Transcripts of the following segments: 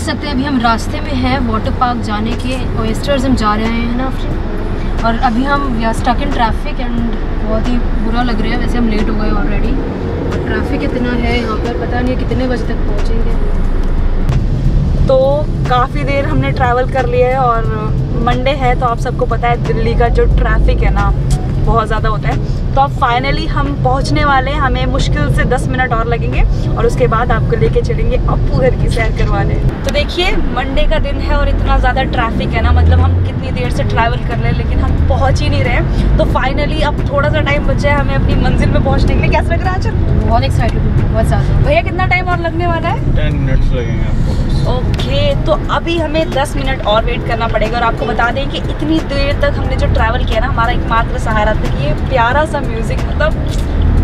देख सकते हैं, अभी हम रास्ते में हैं वाटर पार्क जाने के ओएस्टर्स हम जा रहे हैं ना? फिर और अभी हम we are stuck in traffic and बहुत ही बुरा लग रहा है, वैसे हम लेट हो गए ऑलरेडी ट्रैफ़िक इतना है यहाँ पर, पता नहीं कितने बजे तक पहुँचेंगे। तो काफ़ी देर हमने ट्रैवल कर लिया है और मंडे है तो आप सबको पता है दिल्ली का जो ट्रैफ़िक है ना, बहुत ज़्यादा होता है। तो अब फाइनली हम पहुँचने वाले हैं। हमें मुश्किल से 10 मिनट और लगेंगे और उसके बाद आपको लेके चलेंगे अप्पू घर की सैर करवाने। तो देखिए मंडे का दिन है और इतना ज़्यादा ट्रैफ़िक है ना मतलब हम कितनी देर से ट्रैवल कर रहे हैं लेकिन हम पहुँच ही नहीं रहे तो फाइनली अब थोड़ा सा टाइम बचा है हमें अपनी मंजिल में पहुँचने के लिए। कैसा लग रहा है बहुत एक्साइटेड हूँ बहुत ज़्यादा। भैया कितना टाइम और लगने वाला है? टेन मिनट्स लगेंगे आपको। ओके तो अभी हमें 10 मिनट और वेट करना पड़ेगा और आपको बता दें कि इतनी देर तक हमने जो ट्रैवल किया ना हमारा एकमात्र सहारा था कि ये प्यारा सा म्यूज़िक मतलब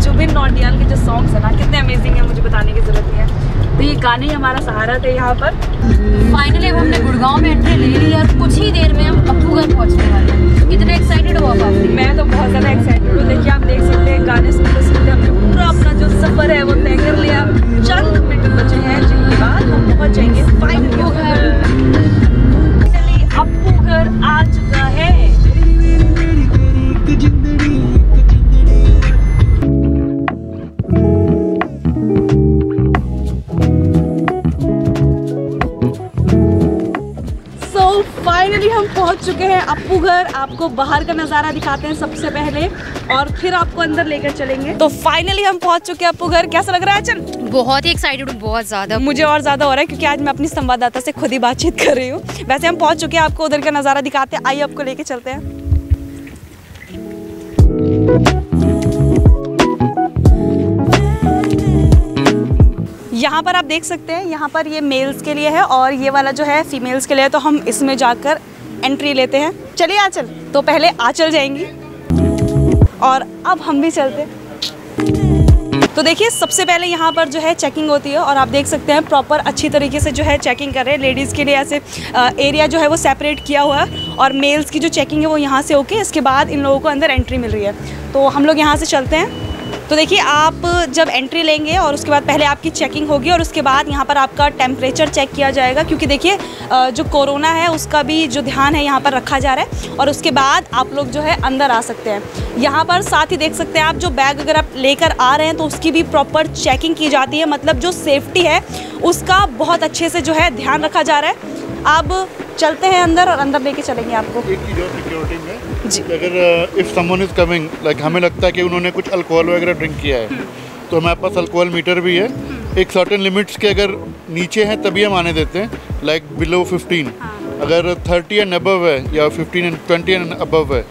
जुबिन नौटियाल के जो सॉन्ग्स है ना कितने अमेजिंग है मुझे बताने की ज़रूरत नहीं है। तो ये गाने ही हमारा सहारा थे यहाँ पर। फाइनली अब हमने गुड़गांव में एंट्री ले ली और कुछ ही देर में हम घर पहुँचने वाले हैं। कितने एक्साइटेड हो आप मैं तो बहुत ज़्यादा एक्साइटेड हूँ। देखिए आप देख सकते हैं गाने सुनते सुनते हमने पूरा अपना जो सफ़र है वो तय कर लिया। चंद मिनट बचे हैं जिनके बाद हम पहुँच जाएँगे फाइनली फाइनली घर आ चुका चुके हैं। अप्पू घर आपको बाहर का नज़ारा दिखाते हैं सबसे पहले और फिर आपको अंदर लेकर चलेंगे। तो फाइनली हम पहुँच चुके हैं अप्पू घर कैसा लग रहा है चल बहुत ही एक्साइटेड हूँ बहुत ज़्यादा। मुझे और ज़्यादा हो रहा है क्योंकि आज मैं अपनी संवाददाता से खुद ही बातचीत कर रही हूँ। वैसे हम पहुँच चुके हैं आपको उधर का नज़ारा दिखाते हैं। आइए आपको लेके चलते हैं। यहाँ पर आप देख सकते हैं यहाँ पर ये मेल्स के लिए है और ये वाला जो है फीमेल्स के लिए है तो हम इसमें जाकर एंट्री लेते हैं। चलिए आंचल। तो पहले आंचल जाएँगी। और अब हम भी चलते। तो देखिए, सबसे पहले यहाँ पर जो है चेकिंग होती है और आप देख सकते हैं प्रॉपर अच्छी तरीके से जो है चेकिंग कर रहे हैं। लेडीज़ के लिए ऐसे एरिया जो है वो सेपरेट किया हुआ है और मेल्स की जो चेकिंग है वो यहाँ से होके इसके बाद इन लोगों को अंदर एंट्री मिल रही है। तो हम लोग यहाँ से चलते हैं। तो देखिए, आप जब एंट्री लेंगे और उसके बाद पहले आपकी चेकिंग होगी और उसके बाद यहाँ पर आपका टेम्परेचर चेक किया जाएगा, क्योंकि देखिए जो कोरोना है, उसका भी जो ध्यान है यहाँ पर रखा जा रहा है और उसके बाद आप लोग जो है अंदर आ सकते हैं। यहाँ पर साथ ही देख सकते हैं आप, जो बैग अगर आप लेकर आ रहे हैं तो उसकी भी प्रॉपर चेकिंग की जाती है। मतलब जो सेफ्टी है, उसका बहुत अच्छे से जो है ध्यान रखा जा रहा है। अब चलते हैं अंदर और अंदर लेके चलेंगे आपको। एक सिक्योरिटी में जी। अगर if someone is coming like हमें लगता है कि उन्होंने कुछ अल्कोहल वगैरह ड्रिंक किया है तो हमारे पास अल्कोहल मीटर भी है। एक सर्टेन लिमिट्स के अगर नीचे हैं तभी हम आने देते हैं लाइक बिलो 15 अगर 30 एंड अबव है या 15 एंड 20 एंड अबव है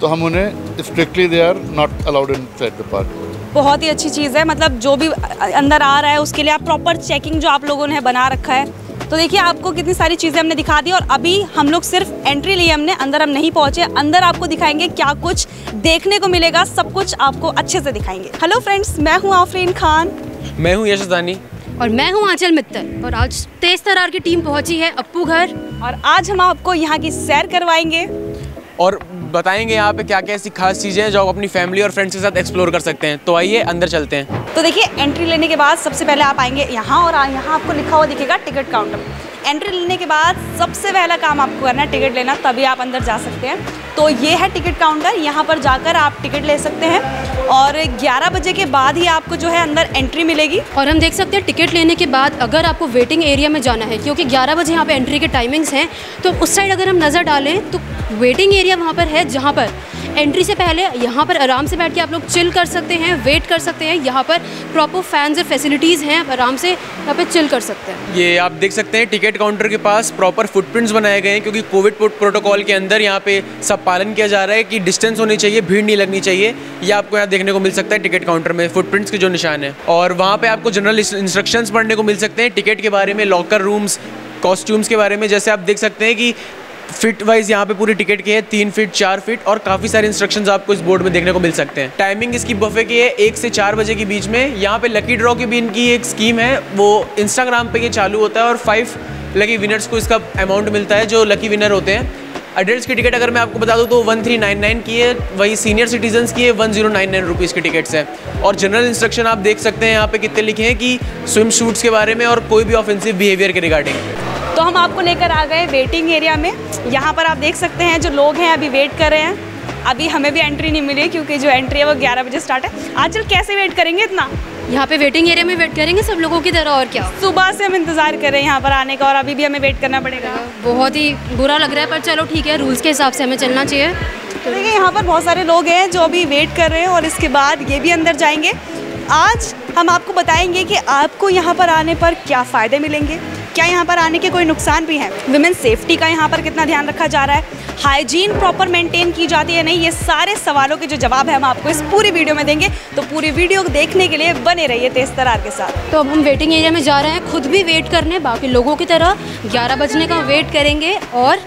तो हम उन्हें strictly they are not allowed inside the park बहुत ही अच्छी चीज़ है मतलब जो भी अंदर आ रहा है उसके लिए आप प्रॉपर चेकिंग जो आप लोगों ने बना रखा है तो देखिए आपको कितनी सारी चीज़ें हमने दिखा दी और अभी हम लोग सिर्फ़ एंट्री लिए हमने अंदर हम नहीं पहुँचे। अंदर आपको दिखाएँगे क्या कुछ देखने को मिलेगा सब कुछ आपको अच्छे से दिखाएँगे। हेलो फ्रेंड्स मैं हूँ आफरीन खान। मैं हूँ यशदानी और मैं हूँ आंचल मित्तल। और आज तेज तरार की टीम पहुँची है अप्पू घर। और आज हम आपको यहाँ की सैर करवाएँगे। और बताएँगे यहाँ पे क्या क्या ऐसी खास चीज़ें हैं जो आप अपनी फैमिली और फ्रेंड्स के साथ एक्सप्लोर कर सकते हैं। तो आइए, अंदर चलते हैं। तो देखिए एंट्री लेने के बाद सबसे पहले आप आएँगे यहाँ और यहाँ आपको लिखा हुआ दिखेगा टिकट काउंटर एंट्री लेने के बाद सबसे पहला काम आपको करना है टिकट लेना तभी आप अंदर जा सकते हैं। तो ये है टिकट काउंटर यहाँ पर जाकर आप टिकट ले सकते हैं और 11 बजे के बाद ही आपको जो है अंदर एंट्री मिलेगी। और हम देख सकते हैं टिकट लेने के बाद अगर आपको वेटिंग एरिया में जाना है क्योंकि 11 बजे यहाँ पे एंट्री के टाइमिंग्स हैं तो उस साइड अगर हम नज़र डालें तो वेटिंग एरिया वहाँ पर है जहाँ पर एंट्री से पहले यहाँ पर आराम से बैठ के आप लोग चिल कर सकते हैं वेट कर सकते हैं यहाँ पर प्रॉपर फैंस और फैसिलिटीज़ हैं आप आराम से यहाँ पर चिल कर सकते हैं। ये आप देख सकते हैं टिकट काउंटर के पास प्रॉपर फुटप्रिंट्स बनाए गए हैं, क्योंकि कोविड प्रोटोकॉल के अंदर यहाँ पे सब पालन किया जा रहा है कि डिस्टेंस होनी चाहिए, भीड़ नहीं लगनी चाहिए, ये आपको यहाँ देखने को मिल सकता है टिकट काउंटर में फुटप्रिंट्स के जो निशान है। और वहाँ पे आपको जनरल इंस्ट्रक्शंस पढ़ने को मिल सकते हैं टिकट के बारे में लॉकर रूम्स कॉस्ट्यूम्स के बारे में, जैसे आप देख सकते हैं कि फिट वाइज यहाँ पे पूरी टिकट की है, तीन फीट चार फीट और काफ़ी सारे इंस्ट्रक्शंस आपको इस बोर्ड में देखने को मिल सकते हैं। टाइमिंग इसकी बफे की है, एक से चार बजे के बीच में। यहाँ पे लकी ड्रॉ की भी इनकी एक स्कीम है, वो इंस्टाग्राम पे ये चालू होता है और फाइव लकी विनर्स को इसका अमाउंट मिलता है, जो लकी विनर होते हैं। अडल्ट की टिकट अगर मैं आपको बता दूँ तो वन थ्री नाइन नाइन की है, वही सीनियर सिटीजन्स की है one zero nine nine rupees की टिकट्स हैं। और जनरल इंस्ट्रक्शन आप देख सकते हैं, यहाँ पे कितने लिखे हैं कि स्विम शूट्स के बारे में और कोई भी ऑफेंसिव बिहेवियर के रिगार्डिंग तो हम आपको लेकर आ गए वेटिंग एरिया में। यहाँ पर आप देख सकते हैं, जो लोग हैं, अभी वेट कर रहे हैं। अभी हमें भी एंट्री नहीं मिली, क्योंकि जो एंट्री है वो 11 बजे स्टार्ट है। आजकल कैसे वेट करेंगे इतना? यहाँ पे वेटिंग एरिया में वेट करेंगे सब लोगों की तरह और क्या? सुबह से हम इंतज़ार कर रहे हैं यहाँ पर आने का और अभी भी हमें वेट करना पड़ेगा। बहुत ही बुरा लग रहा है पर चलो ठीक है रूल्स के हिसाब से हमें चलना चाहिए। तो देखिए यहाँ पर बहुत सारे लोग हैं जो अभी वेट कर रहे हैं और इसके बाद ये भी अंदर जाएँगे। आज हम आपको बताएँगे कि आपको यहाँ पर आने पर क्या फ़ायदे मिलेंगे। क्या यहाँ पर आने के कोई नुकसान भी हैं? वुमेन सेफ्टी का यहाँ पर कितना ध्यान रखा जा रहा है? हाइजीन प्रॉपर मेंटेन की जाती है नहीं? ये सारे सवालों के जो जवाब है हम आपको इस पूरी वीडियो में देंगे। तो पूरी वीडियो को देखने के लिए बने रहिए तेज तरार के साथ। तो अब हम वेटिंग एरिया में जा रहे हैं। खुद भी वेट करने बाकी लोगों की तरह 11 बजने का वेट करेंगे और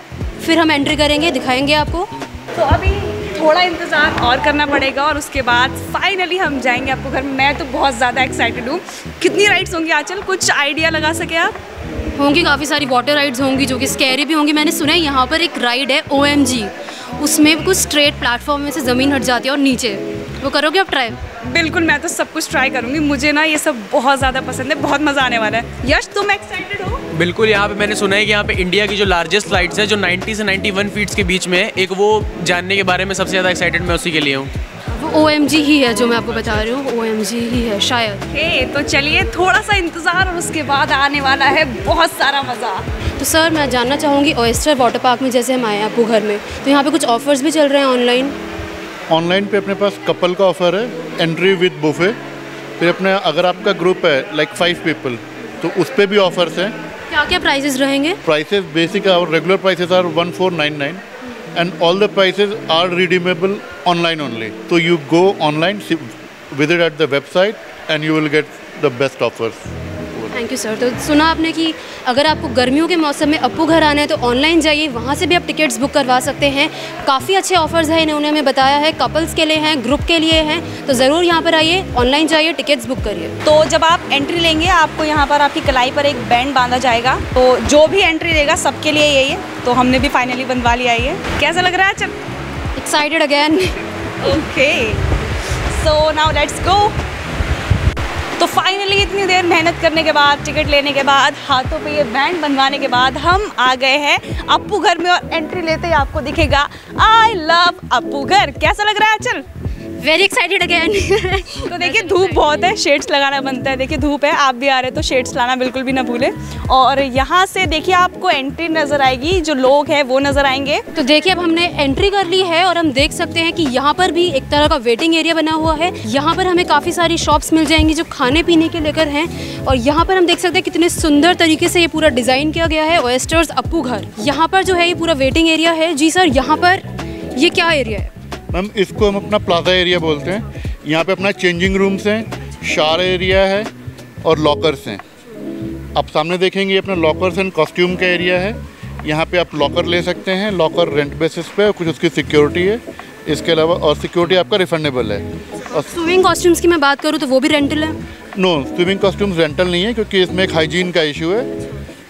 फिर हम एंट्री करेंगे दिखाएँगे आपको। तो अभी थोड़ा इंतज़ार और करना पड़ेगा और उसके बाद फाइनली हम जाएँगे आपको घर में। मैं तो बहुत ज़्यादा एक्साइटेड हूँ। कितनी राइड्स होंगी आजकल? कुछ आइडिया लगा सके आप? होंगी काफ़ी सारी वाटर राइड्स होंगी जो कि स्कैरी भी होंगी। मैंने सुना है यहाँ पर एक राइड है ओ उसमें कुछ स्ट्रेट प्लेटफॉर्म में से ज़मीन हट जाती है और नीचे। वो करोगे आप ट्राई बिल्कुल मैं तो सब कुछ ट्राई करूँगी। मुझे ना ये सब बहुत ज़्यादा पसंद है बहुत मज़ा आने वाला है। यश तुम एक्साइटेड हो? बिल्कुल यहाँ पे मैंने सुना है कि यहाँ पे इंडिया की जो लार्जेस्ट फ्लाइट्स है जो 90 से 91 फीट्स के बीच में है एक वो जानने के बारे में सबसे ज़्यादा एक्साइटेड मैं उसी के लिए हूँ। ओएमजी ही है जो मैं आपको बता रही हूँ OMG ही है शायद। हे तो चलिए थोड़ा सा इंतज़ार और उसके बाद आने वाला है बहुत सारा मज़ा। तो सर मैं जानना चाहूँगी ओएस्टर वाटर पार्क में जैसे हम आए हैं आपको घर में तो यहाँ पे कुछ ऑफर्स भी चल रहे हैं ऑनलाइन ऑनलाइन पे अपने पास कपल का ऑफ़र है एंट्री विद बुफे फिर अपने अगर आपका ग्रुप है लाइक फाइव पीपल तो उस पर भी ऑफर्स हैं। क्या क्या प्राइजेस रहेंगे? प्राइसेस बेसिक और regular prices are one four nine nine and all the prices are redeemable online only. So you go online, visit at the website, and you will get the best offers. Thank you sir तो सुना आपने कि अगर आपको गर्मियों के मौसम में अपू घर आना है तो ऑनलाइन जाइए। वहाँ से भी आप टिकट्स बुक करवा सकते हैं। काफ़ी अच्छे ऑफर्स हैं इन्होंने हमें बताया है। कपल्स के लिए हैं ग्रुप के लिए हैं। तो ज़रूर यहाँ पर आइए ऑनलाइन जाइए टिकट्स बुक करिए। तो जब आप एंट्री लेंगे आपको यहाँ पर आपकी कलाई पर एक बैंड बांधा जाएगा। तो जो भी एंट्री लेगा सबके लिए यही है। तो हमने भी फाइनली बंधवा लिया ये। कैसा लग रहा है? चल। Excited again okay so now let's go तो फाइनली इतनी देर मेहनत करने के बाद टिकट लेने के बाद, हाथों पे ये बैंड बनवाने के बाद हम आ गए हैं अप्पू घर में और एंट्री लेते ही आपको दिखेगा आई लव अप्पू घर। कैसा लग रहा है चल वेरी एक्साइटेड अगेन तो देखिए धूप बहुत है शेड्स लगाना बनता है। देखिए धूप है आप भी आ रहे हैं तो शेड्स लाना बिल्कुल भी ना भूलें। और यहाँ से देखिए आपको एंट्री नज़र आएगी जो लोग हैं वो नज़र आएँगे। तो देखिए अब हमने एंट्री कर ली है और हम देख सकते हैं कि यहाँ पर भी एक तरह का वेटिंग एरिया बना हुआ है। यहाँ पर हमें काफ़ी सारी शॉप्स मिल जाएँगी जो खाने पीने के लेकर हैं। और यहाँ पर हम देख सकते हैं कितने सुंदर तरीके से ये पूरा डिज़ाइन किया गया है ओएस्टर्स अपू घर। यहाँ पर जो है ये पूरा वेटिंग एरिया है। जी सर यहाँ पर ये क्या एरिया है? मैम इसको हम अपना प्लाजा एरिया बोलते हैं। यहाँ पे अपना चेंजिंग रूम्स हैं शार एरिया है और लॉकर्स हैं। आप सामने देखेंगे अपना लॉकर्स एंड कॉस्ट्यूम का एरिया है। यहाँ पे आप लॉकर ले सकते हैं लॉकर रेंट बेसिस पे कुछ उसकी सिक्योरिटी है। इसके अलावा और सिक्योरिटी आपका रिफंडेबल है। और स्विमिंग कॉस्ट्यूम्स की मैं बात करूँ तो वो भी रेंटल है? नो स्विमिंग कॉस्ट्यूम्स रेंटल नहीं है क्योंकि इसमें एक हाइजीन का इशू है।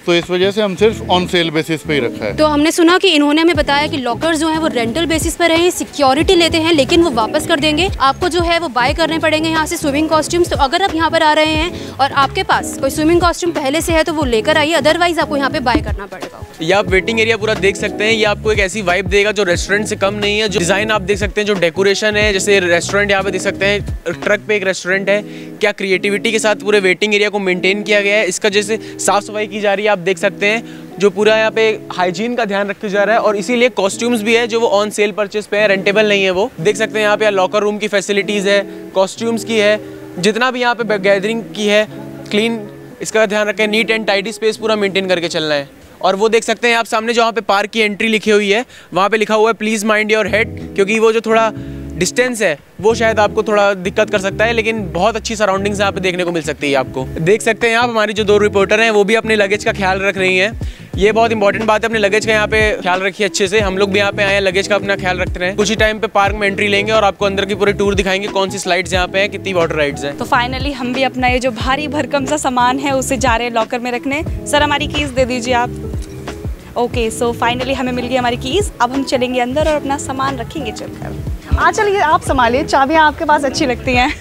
तो इस वजह से हम सिर्फ़ ऑन सेल बेसिस पे ही रखा है। तो हमने सुना कि इन्होंने हमें बताया कि लॉकर जो है वो रेंटल बेसिस पर है सिक्योरिटी लेते हैं लेकिन वो वापस कर देंगे। आपको जो है वो बाय करने पड़ेंगे यहाँ से स्विमिंग कॉस्ट्यूम्स तो अगर आप यहाँ पर आ रहे हैं और आपके पास कोई स्विमिंग कॉस्ट्यूम पहले से है तो वो लेकर आइए अदरवाइज़ आपको यहाँ पे बाय करना पड़ेगा। ये आप वेटिंग एरिया पूरा देख सकते हैं। ये आपको एक ऐसी वाइब देगा जो रेस्टोरेंट से कम नहीं है। जो डिज़ाइन आप देख सकते हैं जो डेकोरेशन है जैसे रेस्टोरेंट यहाँ पे देख सकते हैं ट्रक पे एक रेस्टोरेंट है। क्या क्रिएटिविटी के साथ पूरे वेटिंग एरिया को मेंटेन किया गया है? इसका जैसे साफ़ सफ़ाई की जा रही है आप देख सकते हैं, जो पूरा यहाँ पे हाइजीन का ध्यान रखा जा रहा है और इसीलिए कॉस्ट्यूम्स भी है, जो वो ऑन सेल परचेज पे है रेंटेबल नहीं है वो। देख सकते हैं यहाँ पे लॉकर रूम की फैसिलिटीज़ है कॉस्ट्यूम्स की है, जितना भी यहाँ पे गैदरिंग की है क्लीन इसका ध्यान रखें नीट एंड टाइडी स्पेस पूरा मेंटेन करके चलना है। और वो देख सकते हैं आप सामने जो वहाँ पे पार्क की एंट्री लिखी हुई है, वहाँ पे लिखा हुआ है प्लीज़ माइंड योर हेड क्योंकि वो जो थोड़ा डिस्टेंस है, वो शायद आपको थोड़ा दिक्कत कर सकता है, लेकिन बहुत अच्छी सराउंडिंग्स यहाँ पे देखने को मिल सकती है आपको। देख सकते हैं आप, हमारी जो दो रिपोर्टर हैं, वो भी अपने लगेज का ख्याल रख रही हैं। ये बहुत इंपॉर्टेंट बात है, अपने लगेज का यहाँ पे ख्याल रखिए अच्छे से। हम लोग भी यहाँ पे आए हैं लगेज का अपना ख्याल रखते हैं कुछ ही टाइम पे पार्क में एंट्री लेंगे और आपको अंदर की पूरी टूर दिखाएँगे कौन सी स्लाइड्स यहाँ पे हैं, कितनी वाटर राइड्स हैं। तो फाइनली हम भी अपना ये जो भारी भरकम सा सामान है, उसे जा रहे हैं लॉकर में रखने। सर, हमारी कीज दे दीजिए आप। ओके सो फाइनली हमें मिल गई हमारी कीज़ अब हम चलेंगे अंदर और अपना सामान रखेंगे चलकर. आ चलिए आप संभालिए. चाबियाँ आपके पास अच्छी लगती हैं.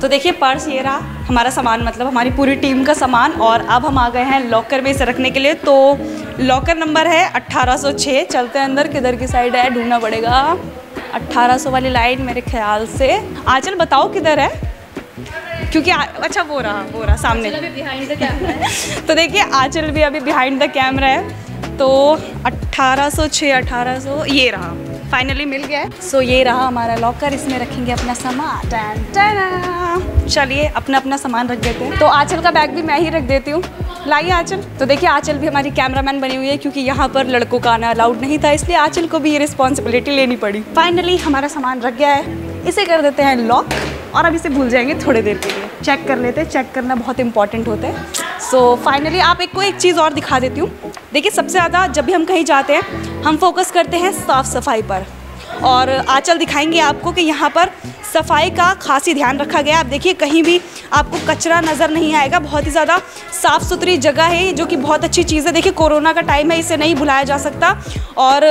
तो देखिए, पर्स ये रहा, हमारा सामान मतलब हमारी पूरी टीम का सामान. और अब हम आ गए हैं लॉकर में इसे रखने के लिए. तो लॉकर नंबर है 1806 चलते हैं अंदर, किधर की साइड है, ढूंढना पड़ेगा. 1800 वाली लाइन मेरे ख्याल से. आचल, बताओ किधर है? क्योंकि आ, अच्छा वो रहा वो रहा सामने। तो देखिए आंचल भी अभी बिहाइंड द कैमरा है। तो 1806 1800 ये रहा फाइनली मिल गया है। सो ये रहा हमारा लॉकर इसमें रखेंगे अपना सामान। चलिए अपना अपना सामान रख देते हैं। तो आंचल का बैग भी मैं ही रख देती हूँ। लाइए आंचल। तो देखिए आंचल भी हमारी कैमरामैन बनी हुई है क्योंकि यहाँ पर लड़कों का आना अलाउड नहीं था इसलिए आंचल को भी ये रिस्पॉन्सिबिलिटी लेनी पड़ी। फाइनली हमारा सामान रख गया है। इसे कर देते हैं लॉक और अब इसे भूल जाएँगे थोड़ी देर के लिए। चेक कर लेते हैं चेक करना बहुत इंपॉर्टेंट होता है। सो so, फाइनली आप एक को एक चीज़ और दिखा देती हूँ। देखिए सबसे ज़्यादा जब भी हम कहीं जाते हैं हम फोकस करते हैं साफ़ सफ़ाई पर। और आंचल दिखाएँगे आपको कि यहाँ पर सफ़ाई का खासी ध्यान रखा गया आप देखिए कहीं भी आपको कचरा नज़र नहीं आएगा। बहुत ही ज़्यादा साफ़ सुथरी जगह है जो कि बहुत अच्छी चीज़ है। देखिए कोरोना का टाइम है इसे नहीं भुलाया जा सकता। और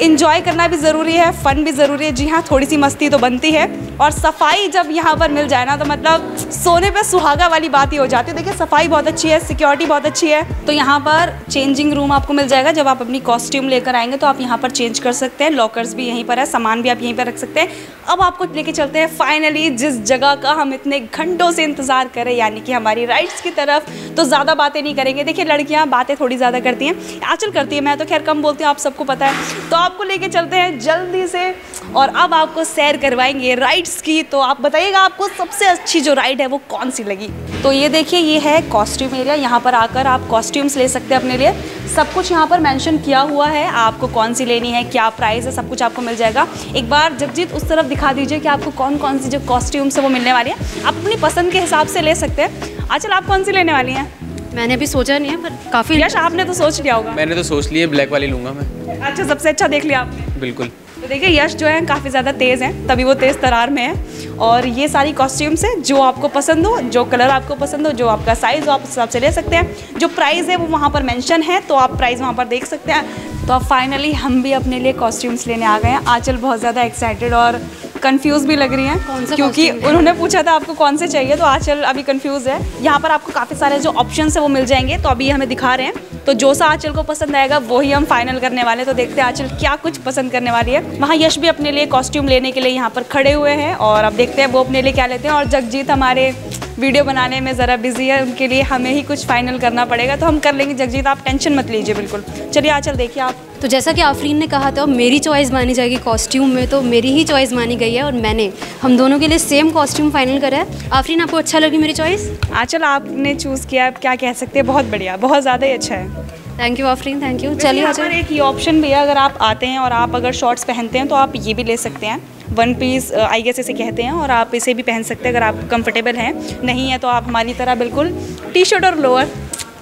इन्जॉय करना भी ज़रूरी है फ़न भी ज़रूरी है। जी हाँ थोड़ी सी मस्ती तो बनती है। और सफ़ाई जब यहाँ पर मिल जाए ना तो मतलब सोने पे सुहागा वाली बात ही हो जाती है। देखिए, सफ़ाई बहुत अच्छी है सिक्योरिटी बहुत अच्छी है। तो यहाँ पर चेंजिंग रूम आपको मिल जाएगा। जब आप अपनी कॉस्ट्यूम लेकर आएँगे तो आप यहाँ पर चेंज कर सकते हैं। लॉकर्स भी यहीं पर है, सामान भी आप यहीं पर रख सकते हैं। अब आपको लेके चलते हैं फाइनली जिस जगह का हम इतने घंटों से इंतज़ार करें यानी कि हमारी राइट्स की तरफ़। तो ज़्यादा बातें नहीं करेंगे। देखिए, लड़कियाँ बातें थोड़ी ज़्यादा करती हैं। आचल करती है, मैं तो खैर कम बोलती हूँ, आप सबको पता है। तो आपको लेके चलते हैं जल्दी से। और अब आपको सैर करवाएँगे राइड्स की तो आप बताइएगा आपको सबसे अच्छी जो राइड है वो कौन सी लगी? तो ये देखिए ये है कॉस्ट्यूम एरिया यहाँ पर आकर आप कॉस्ट्यूम्स ले सकते हैं अपने लिए। सब कुछ यहाँ पर मेंशन किया हुआ है आपको कौन सी लेनी है क्या प्राइस है सब कुछ आपको मिल जाएगा। एक बार जगजीत उस तरफ़ दिखा दीजिए कि आपको कौन कौन सी जो कॉस्ट्यूम्स है वो मिलने वाली है। आप अपनी पसंद के हिसाब से ले सकते हैं। आचल आप कौन सी लेने वाली हैं? मैंने अभी सोचा नहीं है पर काफ़ी यश आपने तो सोच लिया होगा। मैंने तो सोच लिया ब्लैक वाली लूँगा मैं। अच्छा सबसे अच्छा देख लिया आपने। बिल्कुल। तो देखिए यश जो है काफ़ी ज़्यादा तेज़ हैं तभी वो तेज़ तरार में है। और ये सारी कॉस्ट्यूम्स हैं जो आपको पसंद हो जो कलर आपको पसंद हो जो आपका साइज़ हो आप उस हिसाब से ले सकते हैं। जो प्राइस है वो वहाँ पर मेंशन है तो आप प्राइस वहाँ पर देख सकते हैं। तो अब फाइनली हम भी अपने लिए कॉस्ट्यूम्स लेने आ गए हैं। आंचल बहुत ज़्यादा एक्साइटेड और कंफ्यूज भी लग रही हैं कौन सा क्योंकि उन्होंने पूछा था आपको कौन से चाहिए तो आंचल अभी कंफ्यूज है। यहाँ पर आपको काफ़ी सारे जो ऑप्शन है वो मिल जाएँगे तो अभी हमें दिखा रहे हैं। तो जो सा आंचल को पसंद आएगा वही हम फाइनल करने वाले हैं। तो देखते हैं आंचल क्या कुछ पसंद करने वाली है। वहाँ यश भी अपने लिए कॉस्ट्यूम लेने के लिए यहाँ पर खड़े हुए हैं और अब देखते हैं वो अपने लिए क्या लेते हैं। और जगजीत हमारे वीडियो बनाने में ज़रा बिज़ी है उनके लिए हमें ही कुछ फाइनल करना पड़ेगा। तो हम कर लेंगे। जगजीत आप टेंशन मत लीजिए बिल्कुल। चलिए आचल देखिए आप। तो जैसा कि आफरीन ने कहा था मेरी चॉइस मानी जाएगी कॉस्ट्यूम में तो मेरी ही चॉइस मानी गई है और मैंने। हम दोनों के लिए सेम कॉस्ट्यूम फाइनल करा है। आफरीन आपको अच्छा लगी मेरी चॉइस आंचल आपने चूज़ किया। आप क्या कह सकते हैं? बहुत बढ़िया बहुत ज़्यादा ही अच्छा है। Thank you Afreen thank you चलिए यहाँ पर एक ये ऑप्शन भी है अगर आप आते हैं और आप अगर शॉर्ट्स पहनते हैं तो आप ये भी ले सकते हैं। वन पीस आई गेस इसे कहते हैं और आप इसे भी पहन सकते हैं अगर आप कंफर्टेबल हैं। नहीं है तो आप हमारी तरह बिल्कुल टी शर्ट और लोअर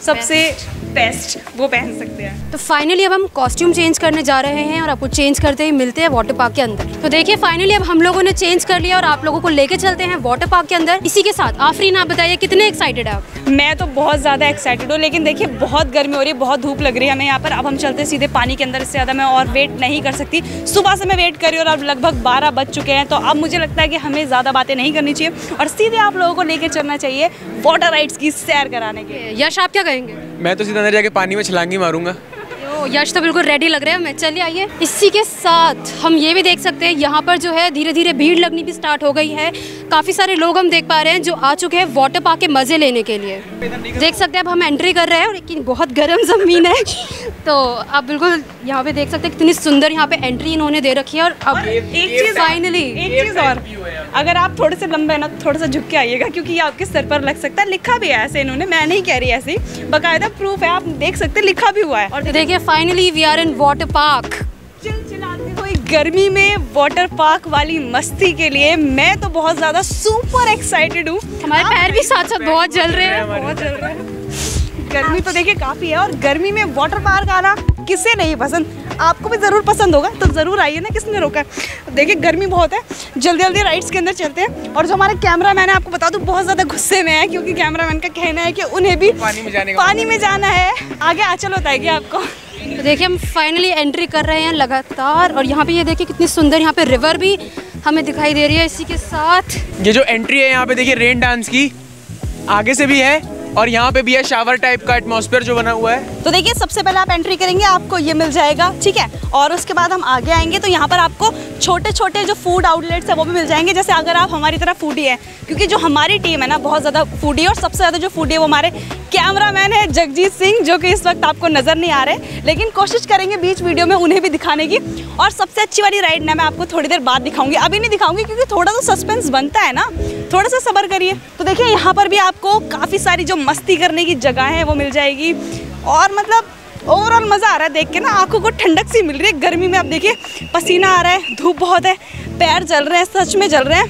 सबसे बेस्ट वो पहन सकते हैं। तो फाइनली अब हम कॉस्ट्यूम चेंज करने जा रहे हैं और आपको चेंज करते ही मिलते हैं वाटर पार्क के अंदर। तो देखिए फाइनली अब हम लोगों ने चेंज कर लिया और आप लोगों को लेके चलते हैं वाटर पार्क के अंदर। इसी के साथ आफरीन आप बताइए कितने एक्साइटेड है आप? मैं तो बहुत ज़्यादा एक्साइटेड हूँ लेकिन देखिए बहुत गर्मी हो रही है बहुत धूप लग रही है हमें यहाँ पर। अब हम चलते सीधे पानी के अंदर इससे ज़्यादा मैं और वेट नहीं कर सकती। सुबह से मैं वेट कर रही हूँ और अब लगभग बारह बज चुके हैं तो अब मुझे लगता है कि हमें ज़्यादा बातें नहीं करनी चाहिए और सीधे आप लोगों को लेकर चलना चाहिए वाटर राइड्स की सैर कराने के यश आप क्या कहेंगे? मैं तो सीधा अंदर जाके पानी में छलांगी मारूँगा। यश तो बिल्कुल रेडी लग रहे हैं। हमें चलिए आइए। इसी के साथ हम ये भी देख सकते हैं यहाँ पर जो है धीरे धीरे भीड़ लगनी भी स्टार्ट हो गई है। काफ़ी सारे लोग हम देख पा रहे हैं जो आ चुके हैं वाटर पार्क के मज़े लेने के लिए। देख सकते हैं अब हम एंट्री कर रहे हैं लेकिन बहुत गर्म ज़मीन है। तो आप बिल्कुल यहाँ पे देख सकते हैं कितनी सुंदर यहाँ पे एंट्री इन्होंने दे रखी है और अब एक चीज़ फाइनली एक चीज़ और अगर आप थोड़े से लंबे ना तो थोड़ा सा झुक के आइएगा क्योंकि ये आपके सर पर लग सकता है। लिखा भी है ऐसे इन्होंने मैं नहीं कह रही ऐसे। बाकायदा प्रूफ है आप देख सकते हैं लिखा भी हुआ है। और देखिए finally we are in water park चिलचिलाते हुए गर्मी में वाटर पार्क वाली मस्ती के लिए मैं तो बहुत ज़्यादा सुपर एक्साइटेड हूँ। हमारे पैर भी साथ साथ बहुत जल रहे हैं। बहुत जल रहा है। गर्मी तो देखिए काफ़ी है और गर्मी में वाटर पार्क आना किसे नहीं पसंद? आपको भी ज़रूर पसंद होगा तो ज़रूर आइए ना किसने रोका है? देखिए गर्मी बहुत है। जल्दी जल्दी राइड्स के अंदर चलते हैं। और जो हमारे कैमरा मैन है आपको बता दूँ बहुत ज़्यादा गुस्से में है क्योंकि कैमरा मैन का कहना है कि उन्हें भी पानी में जाने पानी में जाना है। आगे आंचल बताएगी आपको? तो देखिए हम फाइनली एंट्री कर रहे हैं लगातार और यहाँ पे ये देखिए कितनी सुंदर यहाँ पे रिवर भी हमें दिखाई दे रही है। इसी के साथ ये जो एंट्री है यहाँ पे देखिए रेन डांस की आगे से भी है और यहाँ पे भी है शावर टाइप का एटमॉस्फेयर जो बना हुआ है। तो देखिए सबसे पहले आप एंट्री करेंगे आपको ये मिल जाएगा ठीक है? और उसके बाद हम आगे आएँगे तो यहाँ पर आपको छोटे छोटे जो फ़ूड आउटलेट्स है वो भी मिल जाएँगे। जैसे अगर आप हमारी तरह फूडी है क्योंकि जो हमारी टीम है ना बहुत ज़्यादा फूडी है और सबसे ज़्यादा जो फूडी है वो हमारे कैमरामैन है जगजीत सिंह जो कि इस वक्त आपको नज़र नहीं आ रहे लेकिन कोशिश करेंगे बीच वीडियो में उन्हें भी दिखाने की। और सबसे अच्छी वाली राइड ना मैं आपको थोड़ी देर बाद दिखाऊँगी। अभी नहीं दिखाऊँगी क्योंकि थोड़ा तो सस्पेंस बनता है ना। थोड़ा सा सबर करिए। तो देखिए यहाँ पर भी आपको काफ़ी सारी जो मस्ती करने की जगह है वो मिल जाएगी। और मतलब ओवरऑल मज़ा आ रहा है देख के ना। आँखों को ठंडक सी मिल रही है। गर्मी में आप देखिए पसीना आ रहा है धूप बहुत है पैर जल रहे हैं सच में जल रहे हैं।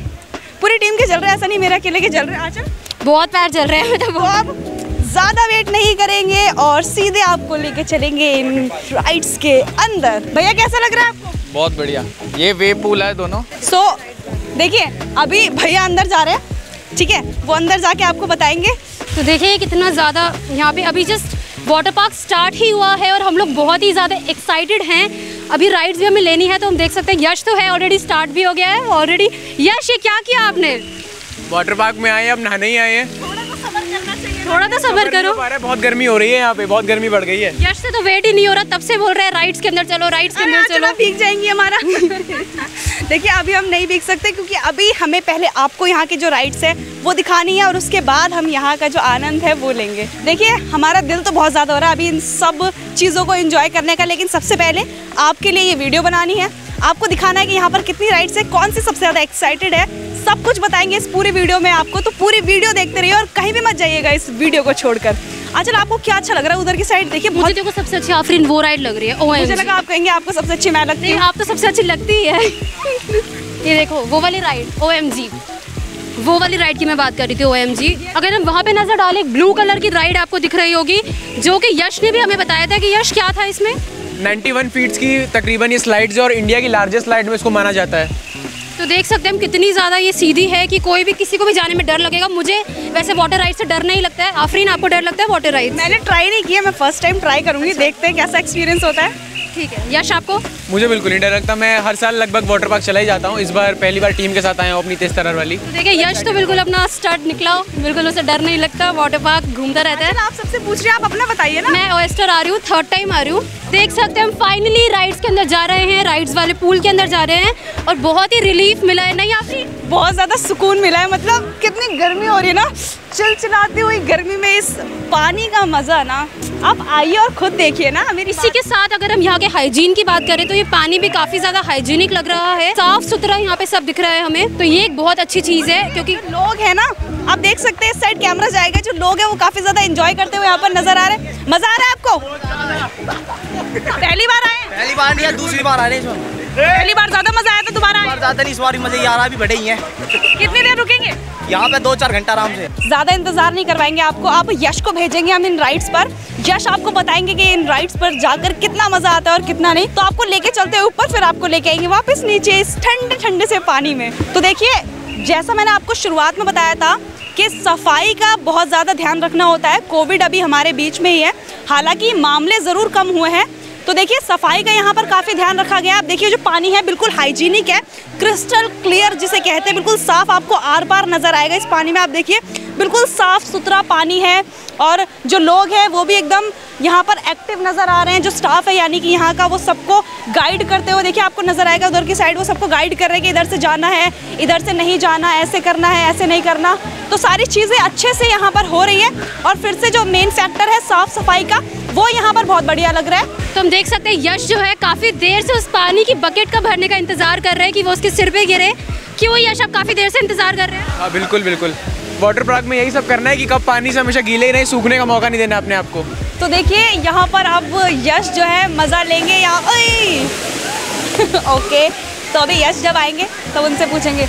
पूरी टीम के जल रहे हैं ऐसा नहीं मेरा अकेले के जल रहे हैं। आचल बहुत पैर जल रहे हैं। तो अब ज़्यादा वेट नहीं करेंगे और सीधे आपको लेके चलेंगे इन राइड्स के अंदर। भैया कैसा लग रहा है आपको? बहुत बढ़िया। ये वेव पूल है दोनों। सो so, देखिए अभी भैया अंदर जा रहे हैं ठीक है? वो अंदर जाके आपको बताएँगे। तो देखिए कितना ज़्यादा यहाँ पे अभी जस्ट वाटर पार्क स्टार्ट ही हुआ है और हम लोग बहुत ही ज़्यादा एक्साइटेड हैं। अभी राइड्स भी हमें लेनी है तो हम देख सकते हैं यश तो है ऑलरेडी स्टार्ट भी हो गया है ऑलरेडी यश ये क्या किया आपने? वाटर पार्क में आए हैं अब नहाने ही आए हैं। थोड़ा तो सबर करो। बहुत गर्मी हो रही है यहाँ पे बहुत गर्मी बढ़ गई है। यश से तो वेट ही नहीं हो रहा तब से बोल रहे हैं राइड्स के अंदर चलो राइड्स के अंदर चलो। भीग जाएँगी हमारा। देखिए अभी हम नहीं भीग सकते क्योंकि अभी हमें पहले आपको यहाँ की जो राइड्स है वो दिखानी है और उसके बाद हम यहाँ का जो आनंद है वो लेंगे। देखिए हमारा दिल तो बहुत ज़्यादा हो रहा है अभी इन सब चीज़ों को एंजॉय करने का लेकिन सबसे पहले आपके लिए ये वीडियो बनानी है। आपको दिखाना है कि यहाँ पर कितनी राइड्स है कौन सी सबसे ज़्यादा एक्साइटेड है। सब कुछ बताएँगे इस पूरी वीडियो में आपको तो पूरी वीडियो देखते रहिए और कहीं भी मत जाइएगा इस वीडियो को छोड़कर। अच्छा आपको क्या अच्छा लग रहा है उधर की साइड देखिए मुझे देखो सबसे अच्छी आफरीन वो राइड लग रही है मुझे लगा आप कहेंगे आपको सबसे अच्छी मैं लगती है आप तो सबसे अच्छी लगती ही है। ये देखो वो वाली राइड ओएमजी वो वाली राइड की मैं बात कर रही थी ओएमजी अगर हम वहाँ पे नज़र डालें ब्लू कलर की राइड आपको दिख रही होगी जो कि यश ने भी हमें बताया था कि यश क्या था इसमें? 91 फीट्स की तकरीबन ये स्लाइड है और इंडिया की लार्जेस्ट स्लाइड में इसको माना जाता है। तो देख सकते हैं हम कितनी ज़्यादा ये सीधी है कि कोई भी किसी को भी जाने में डर लगेगा। मुझे वैसे वाटर राइड से डर नहीं लगता है। आफरीन आपको डर लगता है वाटर राइड मैंने ट्राई नहीं किया मैं फ़र्स्ट टाइम ट्राई करूँगी। देखते हैं कैसा एक्सपीरियंस होता है। ठीक है। यश आपको? मुझे बिल्कुल नहीं डर लगता। मैं हर साल लगभग वाटर पार्क चला ही जाता हूँ। इस बार पहली बार टीम के साथ आया हूँ अपनी तेज तरह वाली। तो देखिए यश तो बिल्कुल अपना स्टार्ट निकला। बिल्कुल उसे डर नहीं लगता। वाटर पार्क घूमता रहता है। आप सबसे पूछ रहे हैं आप अपना बताइए ना। मैं ओएस्टर आ रही हूँ थर्ड टाइम आ रही हूँ। देख सकते हैं हम फाइनली राइड्स के अंदर जा रहे हैं राइड्स वाले पूल के अंदर जा रहे हैं और बहुत ही रिलीफ मिला है। नहीं आपकी बहुत ज़्यादा सुकून मिला है। मतलब कितनी गर्मी हो रही है ना। चिलचिलाती हुई गर्मी में इस पानी का मज़ा ना। आप आइए और खुद देखिए ना मेरी इसी के साथ अगर हम यहाँ के हाइजीन की बात करें तो ये पानी भी काफ़ी ज़्यादा हाइजीनिक लग रहा है। साफ़ सुथरा यहाँ पे सब दिख रहा है हमें। तो ये एक बहुत अच्छी चीज़ है क्योंकि लोग है ना आप देख सकते हैं इस साइड कैमरा जाएगा जो लोग है वो काफ़ी ज़्यादा इंजॉय करते हुए यहाँ पर नज़र आ रहे हैं। मज़ा आ रहा है आपको? पहली बार आए पहली बार नहीं दूसरी बार आ रहे हैं पहली बार ज़्यादा मज़ा आया था दोबारा ज़्यादा नहीं इस बार मज़े आ रहा अभी बड़े ही हैं। कितनी देर रुकेंगे? यहाँ पे दो चार घंटा आराम से। ज़्यादा इंतज़ार नहीं करवाएँगे आपको। आप यश को भेजेंगे हम इन राइड्स पर। यश आपको बताएँगे कि इन राइड्स पर जाकर कितना मज़ा आता है और कितना नहीं। तो आपको लेके चलते हैं ऊपर फिर आपको लेके आएँगे वापस नीचे इस ठंडे ठंडे से पानी में। तो देखिए जैसा मैंने आपको शुरुआत में बताया था कि सफ़ाई का बहुत ज़्यादा ध्यान रखना होता है। कोविड अभी हमारे बीच में ही है। हालाँकि मामले ज़रूर कम हुए हैं। तो देखिए, सफ़ाई का यहाँ पर काफ़ी ध्यान रखा गया है। आप देखिए, जो पानी है, बिल्कुल हाइजीनिक है, क्रिस्टल क्लियर जिसे कहते हैं, बिल्कुल साफ़ आपको आर पार नज़र आएगा। इस पानी में आप देखिए बिल्कुल साफ़ सुथरा पानी है और जो लोग हैं वो भी एकदम यहाँ पर एक्टिव नज़र आ रहे हैं जो स्टाफ है यानी कि यहाँ का वो सबको गाइड करते हुए देखिए आपको नज़र आएगा उधर की साइड वो सबको गाइड कर रहे हैं कि इधर से जाना है इधर से नहीं जाना ऐसे करना है ऐसे नहीं करना। तो सारी चीज़ें अच्छे से यहाँ पर हो रही है और फिर से जो मेन फैक्टर है साफ़ सफ़ाई का वो यहाँ पर बहुत बढ़िया लग रहा है। तो हम देख सकते हैं यश जो है काफ़ी देर से उस पानी की बकेट का भरने का इंतज़ार कर रहे हैं कि वो उसके सिर पे गिरे कि वो यश आप काफ़ी देर से इंतज़ार कर रहे हैं। हाँ बिल्कुल बिल्कुल। वाटर पार्क में यही सब करना है कि कब पानी से हमेशा गीले ही रहे सूखने का मौका नहीं देना अपने आप को। तो देखिए यहाँ पर अब यश जो है मज़ा लेंगे यहाँ ओके तो अभी यश जब आएँगे तब तो उनसे पूछेंगे।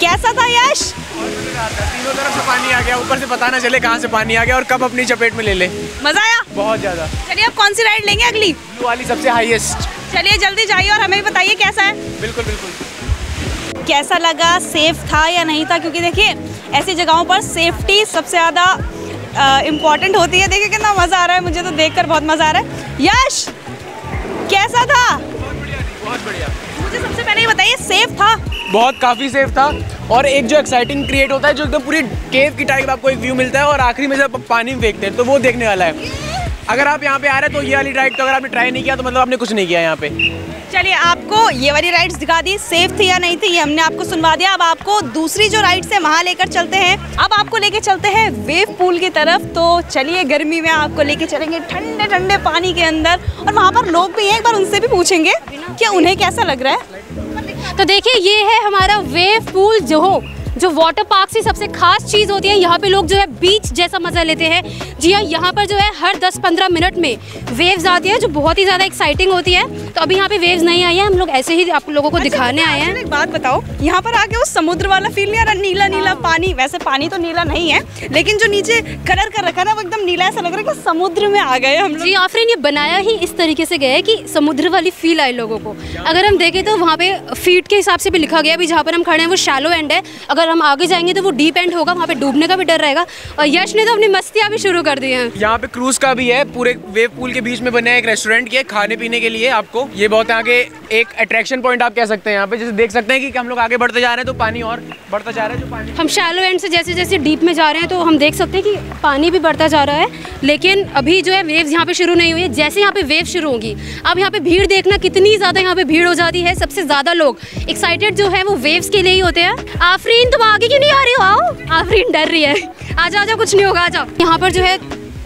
कैसा था यश? तीनों तरफ़ से पानी आ गया ऊपर से पता ना चले कहाँ से पानी आ गया और कब अपनी चपेट में ले ले। मज़ा आया? बहुत ज़्यादा। चलिए अब कौन सी राइड लेंगे अगली? वाली सबसे हाईएस्ट चलिए जल्दी जाइए और हमें भी बताइए कैसा है। बिल्कुल बिल्कुल। कैसा लगा सेफ़ था या नहीं था? क्योंकि देखिए ऐसी जगहों पर सेफ्टी सबसे ज़्यादा इम्पोर्टेंट होती है। देखिए कितना मज़ा आ रहा है मुझे तो देखकर बहुत मज़ा आ रहा है। यश कैसा था? बहुत बढ़िया। मुझे सबसे पहले ये बताइए सेफ़ था? बहुत काफ़ी सेफ़ था। और एक जो एक्साइटिंग क्रिएट होता है जो एकदम पूरी केव की टाइप आपको एक व्यू मिलता है और आखिरी में जब पानी में फेंकते हैं तो वो देखने वाला है। अगर आप यहाँ पे आ रहे हैं तो ये वाली राइड तो अगर आपने ट्राई नहीं किया तो मतलब आपने कुछ नहीं किया यहाँ पे। चलिए, आपको ये वाली राइड्स दिखा दी सेफ़ थी या नहीं थी, ये हमने आपको सुनवा दिया। अब आपको दूसरी जो राइड्स है, वहाँ लेकर चलते हैं। अब आपको लेके चलते हैं वेव पूल की तरफ़। तो चलिए, गर्मी में आपको लेके चलेंगे ठंडे ठंडे पानी के अंदर। और वहाँ पर लोग भी हैं, एक बार उनसे भी पूछेंगे कि उन्हें कैसा लग रहा है। तो देखिए, ये है हमारा वेव पूल जो जो वाटर पार्क से सबसे खास चीज़ होती है यहाँ पे लोग जो है बीच जैसा मज़ा लेते हैं। जी हाँ यहाँ पर जो है हर 10-15 मिनट में वेव्स आती है जो बहुत ही ज़्यादा एक्साइटिंग होती है। तो अभी यहाँ पे वेव्स नहीं आई है हम लोग ऐसे ही आप लोगों को अच्छा, दिखाने आए हैं। एक बात बताओ यहाँ पर आके वो समुद्र वाला फील नहीं आ रहा नीला नीला पानी। वैसे पानी तो नीला नहीं है लेकिन जो नीचे कलर कर रखा ना वो एकदम नीला ऐसा लग रहा है कि समुद्र में आ गए हम जी आफरीन ये बनाया ही इस तरीके से गया है कि समुद्र वाली फील आए लोगों को। अगर हम देखें तो वहाँ पे फीट के हिसाब से भी लिखा गया अभी जहाँ पर हम खड़े हैं वो शैलो एंड है। अगर हम आगे जाएँगे तो वो डीप एंड होगा वहाँ पे डूबने का भी डर रहेगा। और यश ने तो अपनी मस्तियाँ भी शुरू कर दी हैं। यहाँ पे क्रूज का भी है पूरे वेव पूल के बीच में बना है एक रेस्टोरेंट की खाने पीने के लिए आपको। ये बहुत आगे एक अट्रैक्शन पॉइंट आप कह सकते हैं यहाँ पे जैसे देख सकते हैं कि हम लोग आगे बढ़ते जा रहे हैं तो पानी और बढ़ता जा रहा है जो पानी हम शैलो एंड से जैसे जैसे डीप में जा रहे हैं तो हम देख सकते हैं कि पानी भी बढ़ता जा रहा है लेकिन अभी जो है वेव्स यहाँ पे शुरू नहीं हुई है। जैसे यहाँ पे वेव शुरू होगी अब यहाँ पे भीड़ देखना कितनी ज़्यादा यहाँ पे भीड़ हो जाती है सबसे ज़्यादा लोग एक्साइटेड जो है वो वेव्स के लिए ही होते हैं। आफरीन तुम आगे क्यों नहीं आ रही हो? आओ। आफरीन डर रही है। आ जाओ कुछ नहीं होगा आ जाओ। यहाँ पर जो है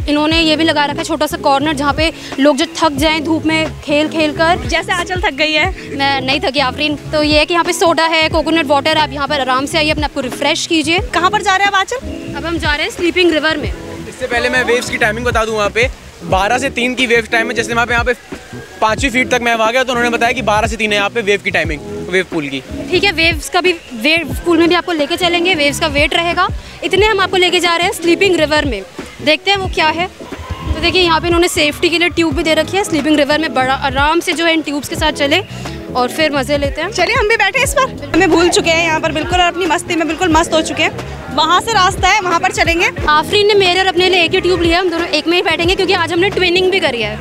इन्होंने ये भी लगा रखा है छोटा सा कॉर्नर जहाँ पे लोग जो थक जाएँ धूप में खेल खेल कर। जैसे आंचल थक गई है। मैं नहीं थकी आफरीन। तो ये है कि यहाँ पे सोडा है कोकोनट वाटर आप यहाँ पर आराम से आइए अपने आपको रिफ्रेश कीजिए। कहाँ पर जा रहे हैं अब आंचल? अब हम जा रहे हैं स्लीपिंग रिवर में। इससे पहले मैं वेव्स की टाइमिंग बता दूँ वहाँ पे। 12 से तीन की वेव टाइम है जैसे वहाँ पे यहाँ पे पाँचवीं फीट तक मैं वहाँ गया तो उन्होंने बताया कि 12 से तीन है यहाँ पे वेव की टाइमिंग वेव पूल की। ठीक है वेव्स का भी वेव पूल में भी आपको लेके चलेंगे वेव्स का वेट रहेगा। इतने हम आपको लेके जा रहे हैं स्लीपिंग रिवर में। देखते हैं वो क्या है। तो देखिए यहाँ पे इन्होंने सेफ्टी के लिए ट्यूब भी दे रखी है। स्लीपिंग रिवर में बड़ा आराम से जो है इन ट्यूब्स के साथ चले और फिर मज़े लेते हैं। चलिए हम भी बैठे इस पर। हमें भूल चुके हैं यहाँ पर बिल्कुल और अपनी मस्ती में बिल्कुल मस्त हो चुके हैं। वहाँ से रास्ता है वहाँ पर चलेंगे। आफरीन ने मेरे और अपने लिए एक ही ट्यूब लिया हम दोनों एक में ही बैठेंगे क्योंकि आज हमने ट्विनिंग भी करी है।